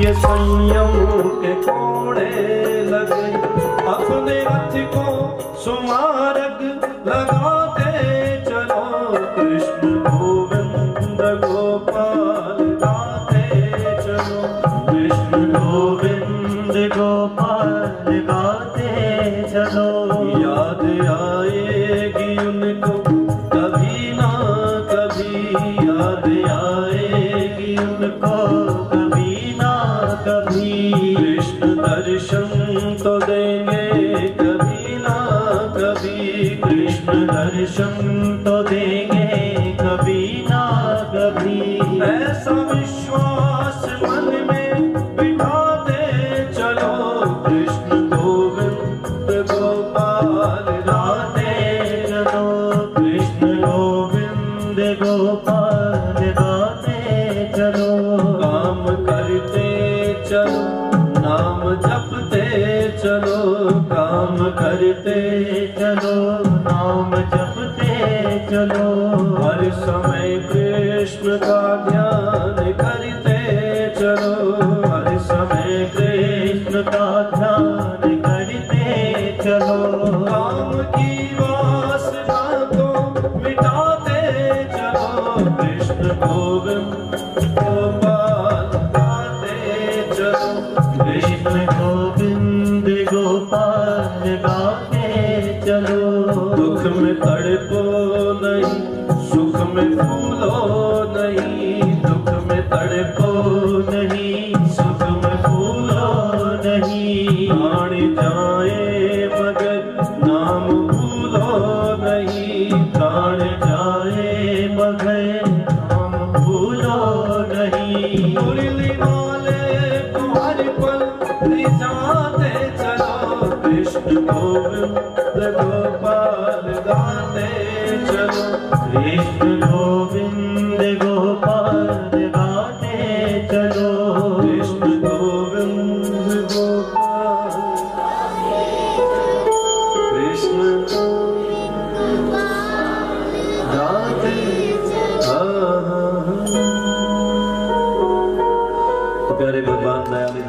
ये संयम के कोड़े लगे अपने रथ को सुमारग लगाते चलो। कृष्ण गोविंद गोपाल चलो। याद कभी ना कभी याद कभी ना कभी। कृष्ण दर्शन तो देंगे, कभी ना कभी। कृष्ण दर्शन तो देंगे। करते चलो नाम जपते चलो हर समय कृष्ण का ध्यान करते में तड़पो नहीं सुख में फूलो नहीं दुख में तड़पो नाम भूलो नहीं प्राण जाए भूलो नहीं मुरली चलो कृष्ण गोविंद गोपाल गाते चलो कृष्ण गोविंद गोपाल गाते चलो गोपाल प्यारे भगवान दयाली